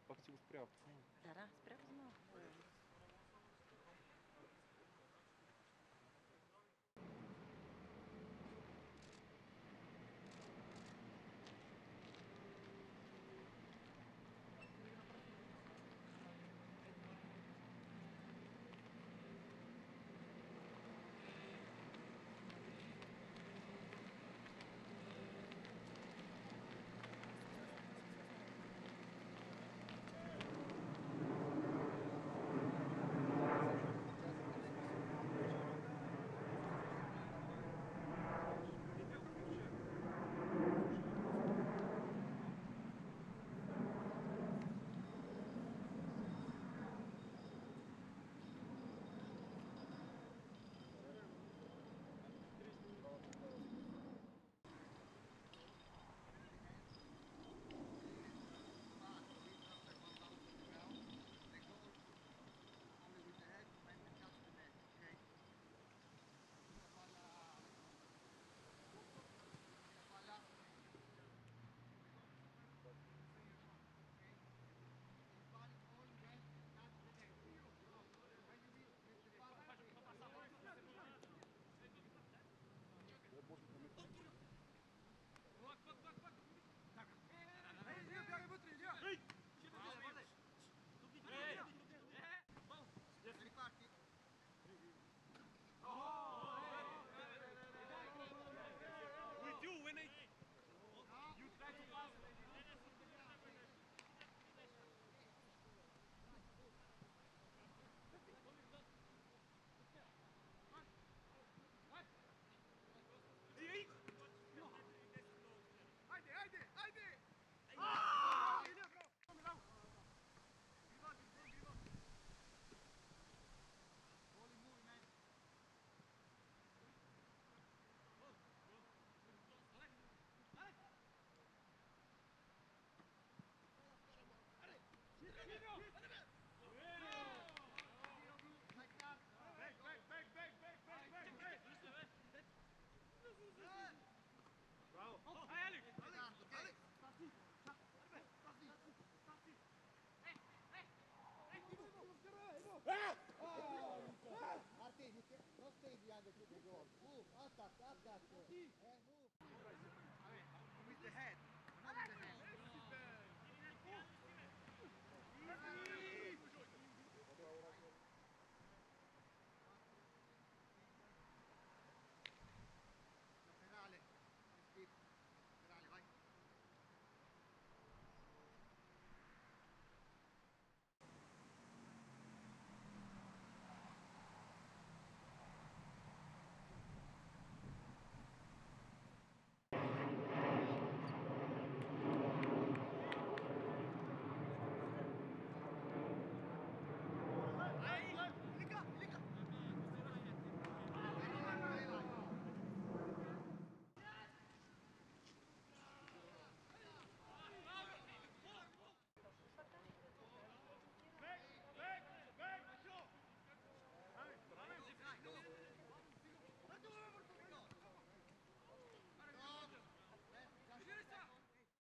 пак си го спрял. Тара, спрял го знам. With the head.